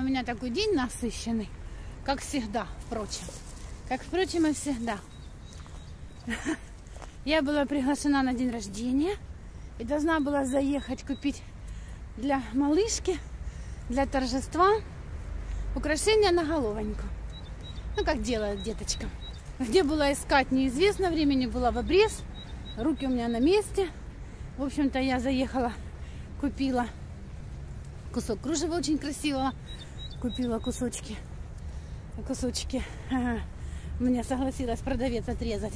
У меня такой день насыщенный, как всегда, впрочем. Как, впрочем, и всегда. Я была приглашена на день рождения и должна была заехать купить для малышки, для торжества украшения на головоньку. Ну, как делают деточкам. Где была искать, неизвестно. Времени было в обрез. Руки у меня на месте. В общем-то, я заехала, купила кусок кружева очень красивого. Купила кусочки. Кусочки. Мне согласилась продавец отрезать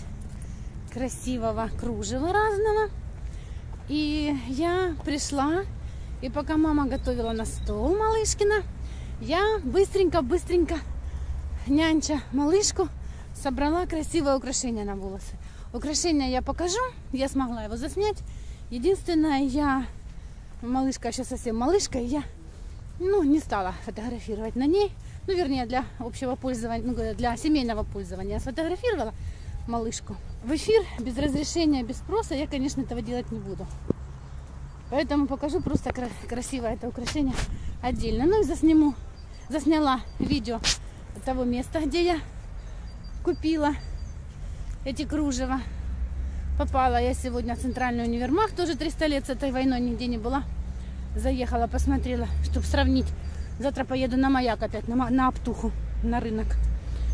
красивого кружева разного. И я пришла, и пока мама готовила на стол малышкина, я быстренько-быстренько нянча малышку собрала красивое украшение на волосы. Украшение я покажу, я смогла его заснять. Единственное, я, малышка еще совсем малышка, и я ну, не стала фотографировать на ней. Ну, вернее, для общего пользования, ну, для семейного пользования. Я сфотографировала малышку. В эфир без разрешения, без спроса я, конечно, этого делать не буду. Поэтому покажу просто красивое это украшение отдельно. Ну и засниму, засняла видео того места, где я купила эти кружева. Попала я сегодня в центральный универмаг, тоже 300 лет с этой войной нигде не была. Заехала, посмотрела, чтобы сравнить. Завтра поеду на маяк опять, на, на Аптуху, на рынок.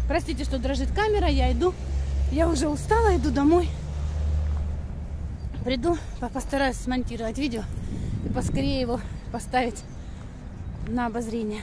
Простите, что дрожит камера, я иду. Я уже устала, иду домой. Приду, постараюсь смонтировать видео и поскорее его поставить на обозрение.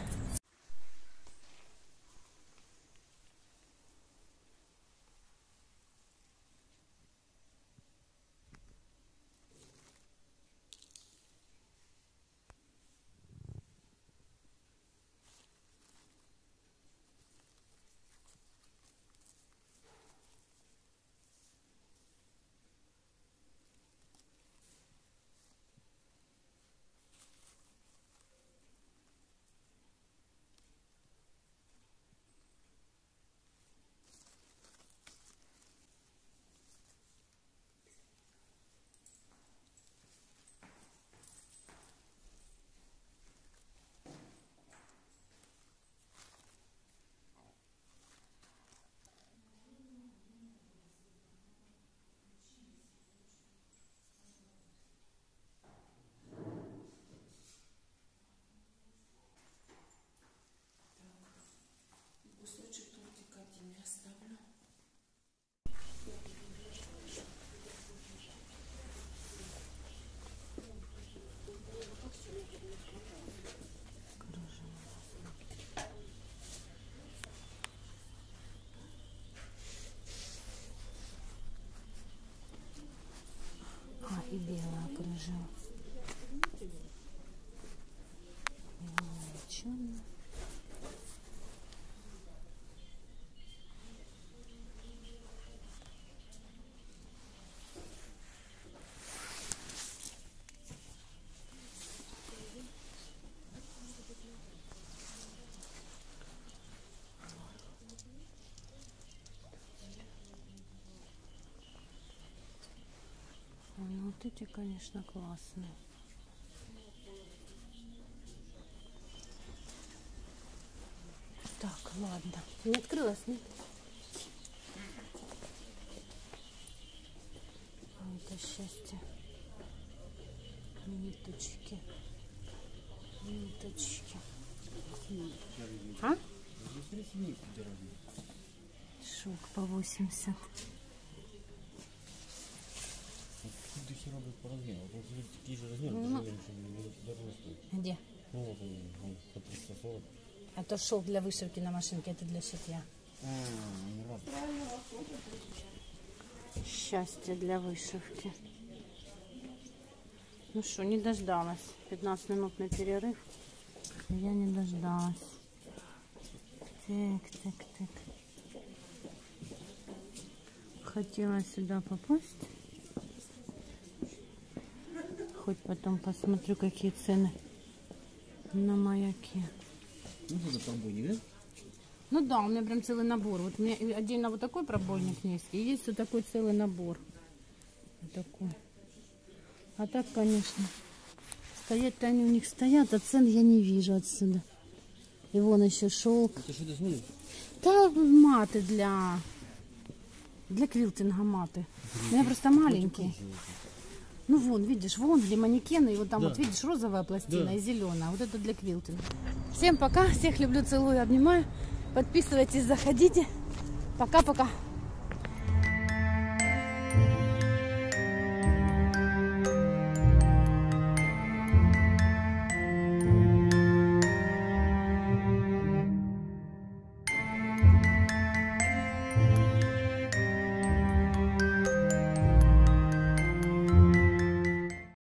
И белая кружева. Черная. Вот эти, конечно, классные. Так, ладно. Не открылась, нет? Это счастье. Ниточки. Ниточки. А? Шок по 80. Духи робят по размеру. Вот такие же размеры, ну, даже дороже стоит. Где? Ну вот он, он по 340. А то шелк для вышивки на машинке, это для шитья. А, не раз. Счастье для вышивки. Ну что, не дождалась. 15 минутный перерыв. Я не дождалась. Так, так, так. Хотела сюда попасть. Хоть потом посмотрю, какие цены на маяке. Ну, это пробойник, да? Ну да, у меня прям целый набор. Вот у меня отдельно вот такой пробойник есть. И есть вот такой целый набор. Вот такой. А так, конечно, стоять-то они у них стоят, а цен я не вижу отсюда. И вон еще шелк. Это что ты? Та маты для... Для квилтинга маты. У меня просто маленькие. Ну вон, видишь, вон где манекены, и вот там Да. вот видишь розовая пластина Да. и зеленая. Вот это для квилтинга. Всем пока, всех люблю, целую, обнимаю. Подписывайтесь, заходите. Пока-пока.